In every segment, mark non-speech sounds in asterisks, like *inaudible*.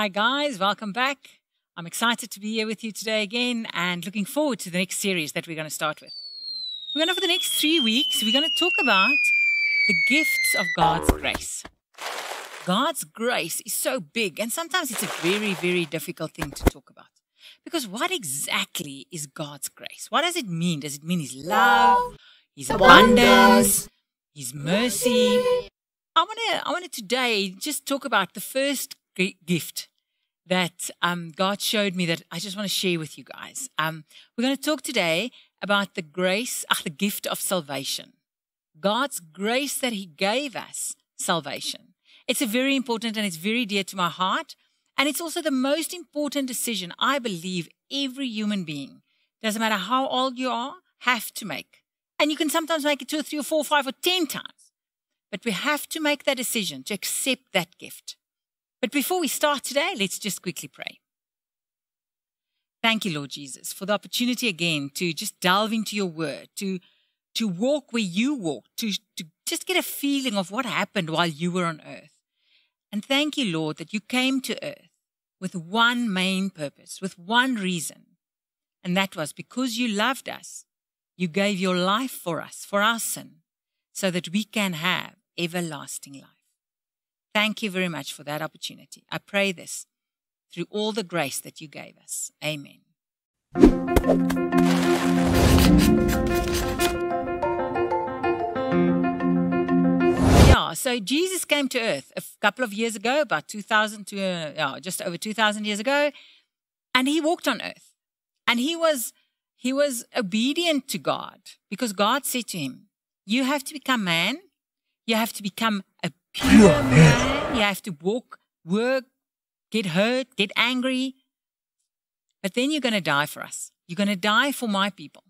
Hi, guys. Welcome back. I'm excited to be here with you today again and looking forward to the next series that we're going to start with. We're going to, for the next three weeks, we're going to talk about the gifts of God's grace. God's grace is so big, and sometimes it's a very, very difficult thing to talk about. Because what exactly is God's grace? What does it mean? Does it mean His love, His abundance, His mercy? I want to, I want to today just talk about the first gift that um, God showed me that I just want to share with you guys. Um, we're going to talk today about the grace, ach, the gift of salvation. God's grace that He gave us salvation. It's a very important and it's very dear to my heart. And it's also the most important decision I believe every human being, doesn't matter how old you are, have to make. And you can sometimes make it two or three or four or five or ten times. But we have to make that decision to accept that gift. But before we start today, let's just quickly pray. Thank you, Lord Jesus, for the opportunity again to just delve into your word, to, to walk where you walked, to, to just get a feeling of what happened while you were on earth. And thank you, Lord, that you came to earth with one main purpose, with one reason. And that was because you loved us, you gave your life for us, for our sin, so that we can have everlasting life. Thank you very much for that opportunity. I pray this through all the grace that you gave us. Amen. Yeah, so Jesus came to earth a couple of years ago, about 2000 to uh, yeah, just over 2000 years ago, and he walked on earth. And he was he was obedient to God because God said to him, "You have to become man. You have to become a pure man. You have to walk, work, get hurt, get angry. But then you're going to die for us. You're going to die for my people.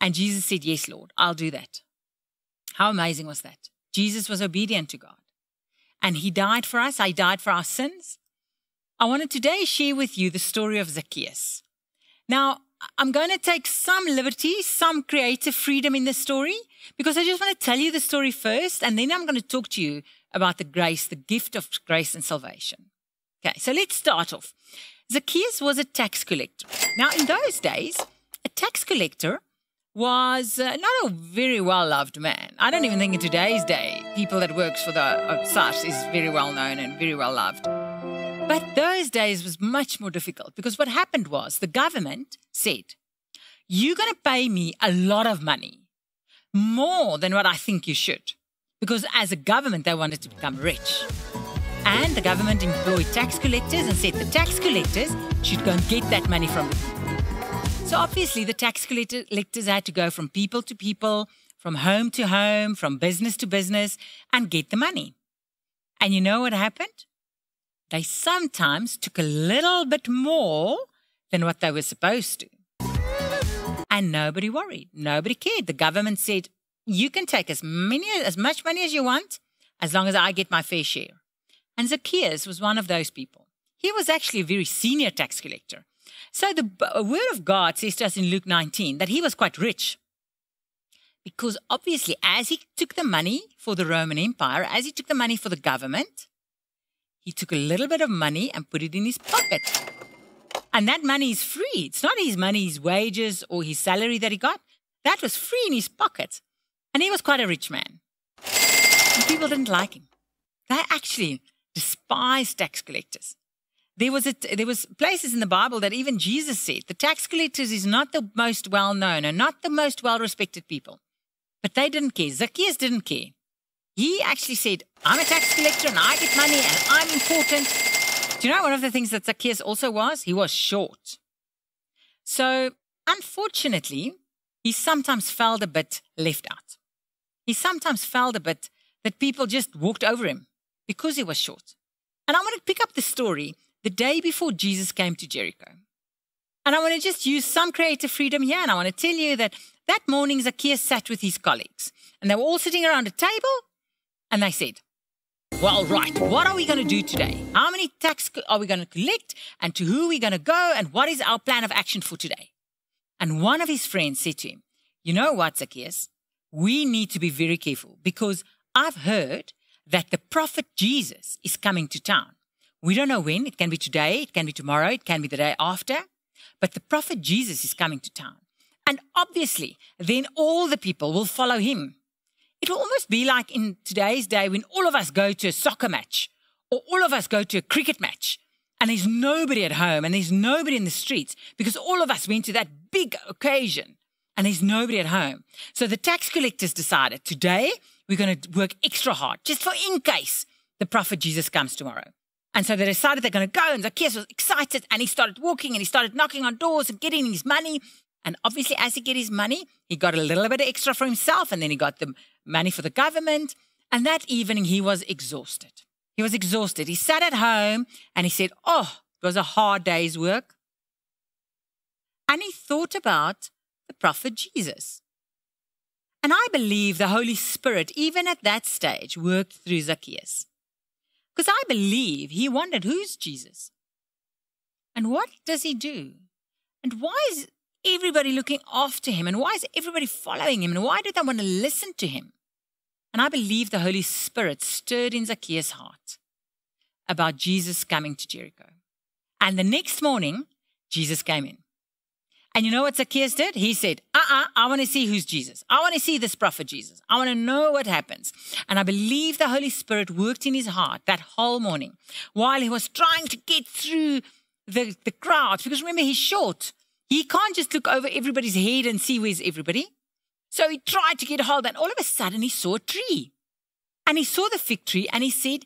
And Jesus said, Yes, Lord, I'll do that. How amazing was that? Jesus was obedient to God. And he died for us. I died for our sins. I want to today share with you the story of Zacchaeus. Now, I'm going to take some liberty, some creative freedom in the story, because I just want to tell you the story first, and then I'm going to talk to you about the grace, the gift of grace and salvation. Okay, so let's start off. Zacchaeus was a tax collector. Now, in those days, a tax collector was uh, not a very well loved man. I don't even think in today's day, people that works for the uh, is very well known and very well loved. But those days was much more difficult because what happened was the government said, You're going to pay me a lot of money, more than what I think you should. Because as a government, they wanted to become rich. And the government employed tax collectors and said the tax collectors should go and get that money from the people. So obviously, the tax collectors had to go from people to people, from home to home, from business to business, and get the money. And you know what happened? they sometimes took a little bit more than what they were supposed to. And nobody worried. Nobody cared. The government said, you can take as many, as much money as you want, as long as I get my fair share. And Zacchaeus was one of those people. He was actually a very senior tax collector. So the uh, word of God says to us in Luke 19 that he was quite rich. Because obviously, as he took the money for the Roman Empire, as he took the money for the government, he took a little bit of money and put it in his pocket. And that money is free. It's not his money, his wages, or his salary that he got. That was free in his pocket. And he was quite a rich man. And people didn't like him. They actually despised tax collectors. There was, a, there was places in the Bible that even Jesus said the tax collectors is not the most well known and not the most well respected people. But they didn't care. Zacchaeus didn't care. He actually said, I'm a tax collector and I get money and I'm important. Do you know one of the things that Zacchaeus also was? He was short. So, unfortunately, he sometimes felt a bit left out. He sometimes felt a bit that people just walked over him because he was short. And I want to pick up the story the day before Jesus came to Jericho. And I want to just use some creative freedom here. And I want to tell you that that morning Zacchaeus sat with his colleagues. And they were all sitting around a table and they said, well, right, what are we going to do today? How many tax are we going to collect? And to who are we going to go? And what is our plan of action for today? And one of his friends said to him, You know what, Zacchaeus? We need to be very careful because I've heard that the prophet Jesus is coming to town. We don't know when. It can be today, it can be tomorrow, it can be the day after. But the prophet Jesus is coming to town. And obviously, then all the people will follow him. It will almost be like in today's day when all of us go to a soccer match or all of us go to a cricket match and there's nobody at home and there's nobody in the streets because all of us went to that big occasion and there's nobody at home. So the tax collectors decided today we're going to work extra hard just for in case the prophet Jesus comes tomorrow. And so they decided they're going to go and Zacchaeus was excited and he started walking and he started knocking on doors and getting his money. And obviously, as he get his money, he got a little bit extra for himself and then he got the money for the government. And that evening, he was exhausted. He was exhausted. He sat at home and he said, Oh, it was a hard day's work. And he thought about prophet Jesus. And I believe the Holy Spirit, even at that stage, worked through Zacchaeus. Because I believe he wondered, Who's Jesus? And what does he do? And why is everybody looking after him? And why is everybody following him? And why do they want to listen to him? And I believe the Holy Spirit stirred in Zacchaeus' heart about Jesus coming to Jericho. And the next morning, Jesus came in. And you know what Zacchaeus did? He said, uh uh-uh, uh I want to see who's Jesus. I want to see this prophet Jesus. I want to know what happens. And I believe the Holy Spirit worked in his heart that whole morning while he was trying to get through the, the crowds. Because remember, he's short. He can't just look over everybody's head and see where's everybody. So he tried to get a hold, and all of a sudden he saw a tree. And he saw the fig tree and he said,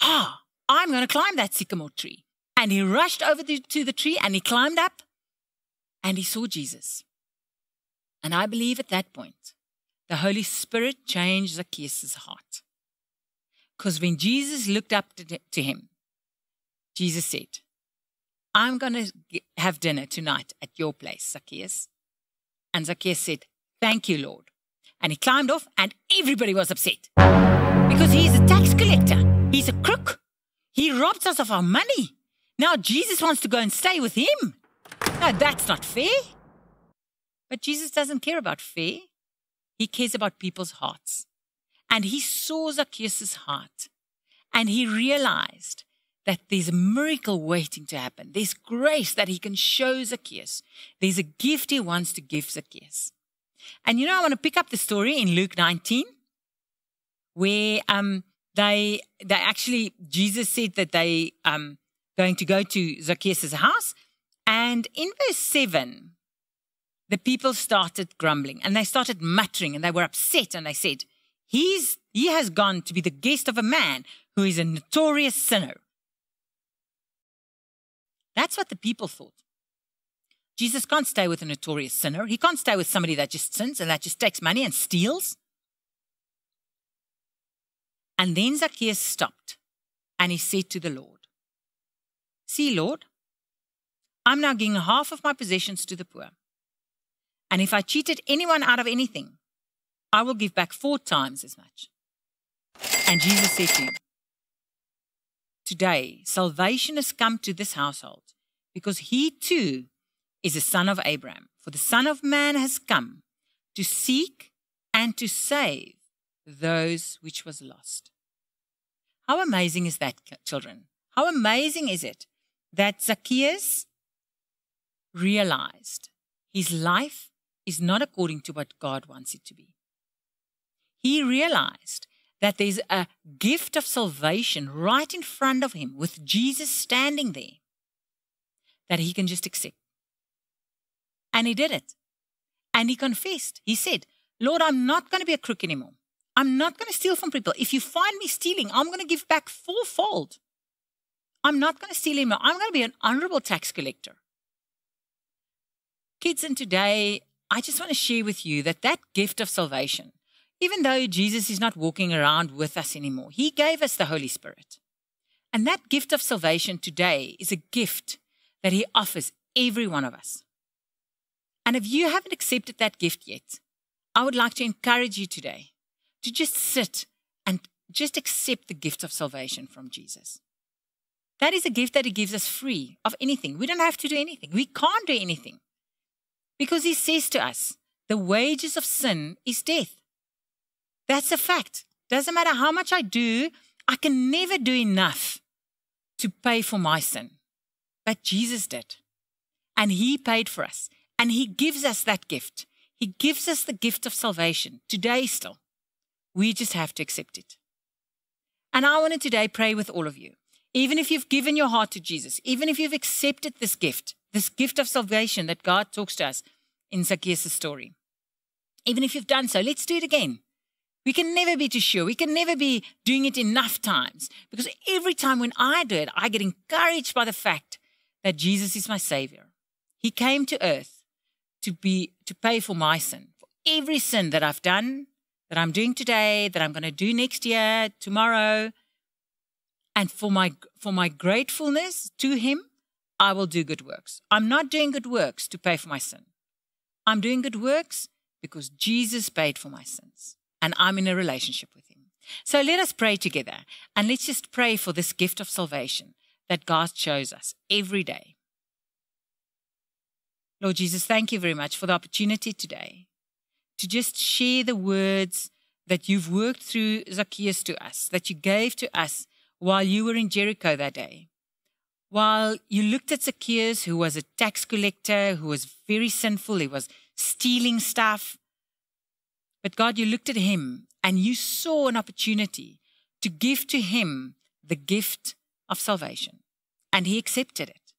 Ah, I'm going to climb that sycamore tree. And he rushed over the, to the tree and he climbed up and he saw Jesus. And I believe at that point, the Holy Spirit changed Zacchaeus' heart. Because when Jesus looked up to, him, Jesus said, I'm going to have dinner tonight at your place, Zacchaeus. And Zacchaeus said, Thank you, Lord. And he climbed off, and everybody was upset because he's a tax collector. He's a crook. He robbed us of our money. Now Jesus wants to go and stay with him. No, that's not fair. But Jesus doesn't care about fair. He cares about people's hearts. And he saw Zacchaeus' heart and he realized that there's a miracle waiting to happen. There's grace that he can show Zacchaeus. There's a gift he wants to give Zacchaeus. And you know, I want to pick up the story in Luke 19, where um, they they actually Jesus said that they um going to go to Zacchaeus' house, and in verse seven, the people started grumbling and they started muttering and they were upset and they said, "He's he has gone to be the guest of a man who is a notorious sinner." That's what the people thought. Jesus can't stay with a notorious sinner. He can't stay with somebody that just sins and that just takes money and steals. And then Zacchaeus stopped and he said to the Lord, See, Lord, I'm now giving half of my possessions to the poor. And if I cheated anyone out of anything, I will give back four times as much. And Jesus said to him, Today, salvation has come to this household because he too is a son of Abraham. For the Son of Man has come to seek and to save those which was lost. How amazing is that, children? How amazing is it that Zacchaeus realized his life is not according to what God wants it to be. He realized that there's a gift of salvation right in front of him with Jesus standing there that he can just accept. And he did it. And he confessed. He said, Lord, I'm not going to be a crook anymore. I'm not going to steal from people. If you find me stealing, I'm going to give back fourfold. I'm not going to steal anymore. I'm going to be an honorable tax collector. Kids, and today, I just want to share with you that that gift of salvation, even though Jesus is not walking around with us anymore, He gave us the Holy Spirit. And that gift of salvation today is a gift that He offers every one of us. And if you haven't accepted that gift yet, I would like to encourage you today to just sit and just accept the gift of salvation from Jesus. That is a gift that He gives us free of anything. We don't have to do anything. We can't do anything. Because He says to us, the wages of sin is death. That's a fact. Doesn't matter how much I do, I can never do enough to pay for my sin, but Jesus did. And he paid for us. And he gives us that gift. He gives us the gift of salvation today still. We just have to accept it. And I want to today pray with all of you. Even if you've given your heart to Jesus, even if you've accepted this gift, this gift of salvation that God talks to us in Zacchaeus' story, even if you've done so, let's do it again. We can never be too sure. We can never be doing it enough times because every time when I do it, I get encouraged by the fact that Jesus is my savior. He came to earth to be, to pay for my sin, for every sin that I've done, that I'm doing today, that I'm going to do next year, tomorrow. And for my, for my gratefulness to him, I will do good works. I'm not doing good works to pay for my sin. I'm doing good works because Jesus paid for my sins and I'm in a relationship with him. So let us pray together and let's just pray for this gift of salvation that God shows us every day. Lord Jesus, thank you very much for the opportunity today to just share the words that you've worked through Zacchaeus to us, that you gave to us while you were in Jericho that day. While you looked at Zacchaeus, who was a tax collector, who was very sinful, he was stealing stuff, but God, you looked at him and you saw an opportunity to give to him the gift of salvation. And he accepted it.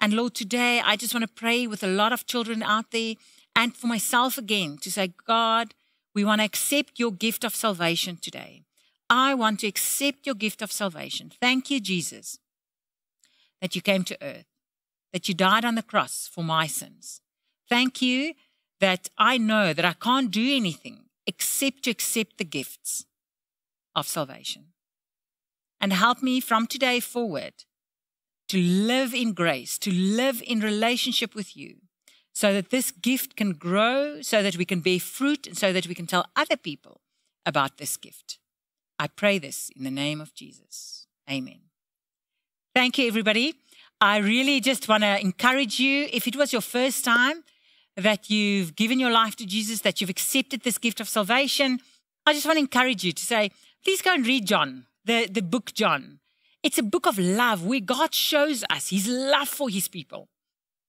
And Lord, today I just want to pray with a lot of children out there and for myself again to say, God, we want to accept your gift of salvation today. I want to accept your gift of salvation. Thank you, Jesus, that you came to earth, that you died on the cross for my sins. Thank you that I know that I can't do anything except to accept the gifts of salvation. And help me from today forward to live in grace, to live in relationship with you, so that this gift can grow, so that we can bear fruit, and so that we can tell other people about this gift. I pray this in the name of Jesus. Amen. Thank you, everybody. I really just want to encourage you if it was your first time, that you've given your life to Jesus, that you've accepted this gift of salvation, I just want to encourage you to say, please go and read John, the, the book John. It's a book of love where God shows us his love for his people.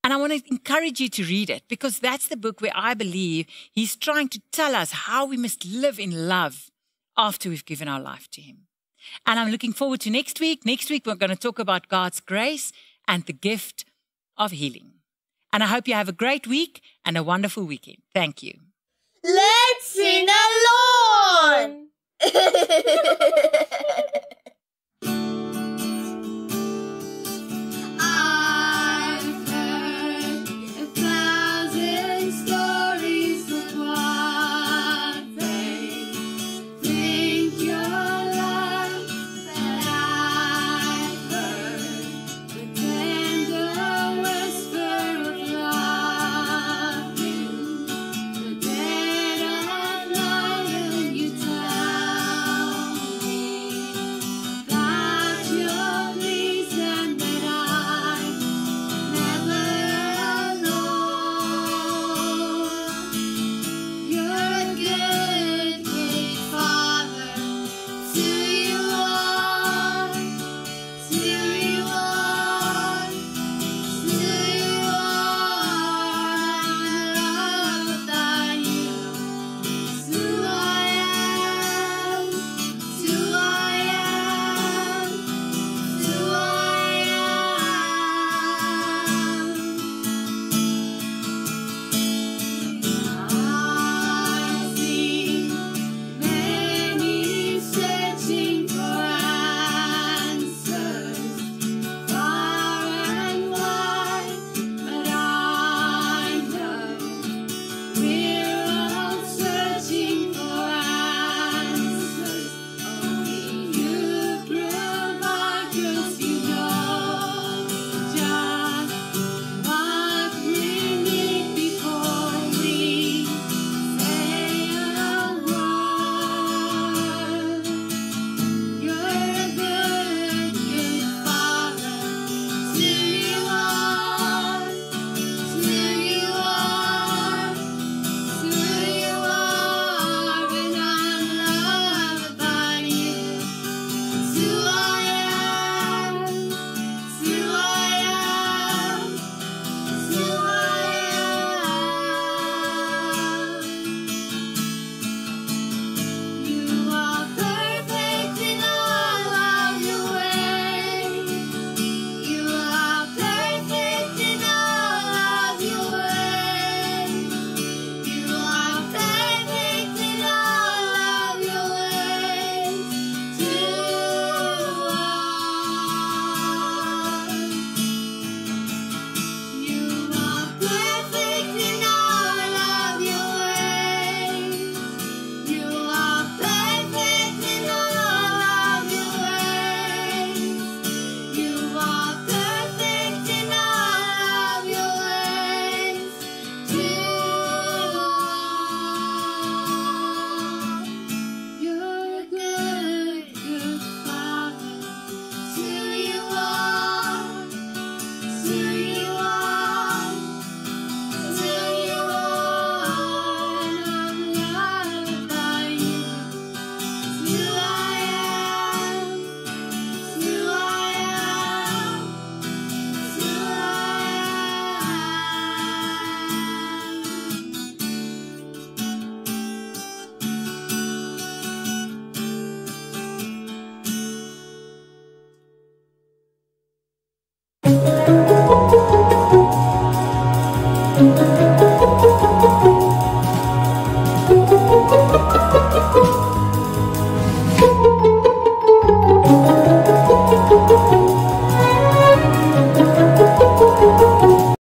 And I want to encourage you to read it because that's the book where I believe he's trying to tell us how we must live in love after we've given our life to him. And I'm looking forward to next week. Next week, we're going to talk about God's grace and the gift of healing. And I hope you have a great week and a wonderful weekend. Thank you. Let's sing along! *laughs*